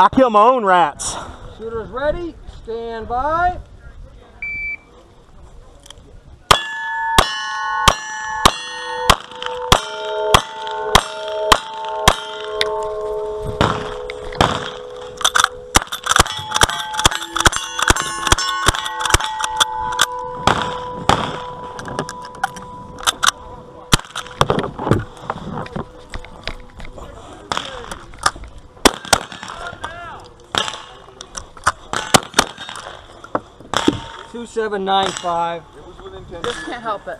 I kill my own rats. Shooters ready, stand by. Two seven nine five. Just can't help it.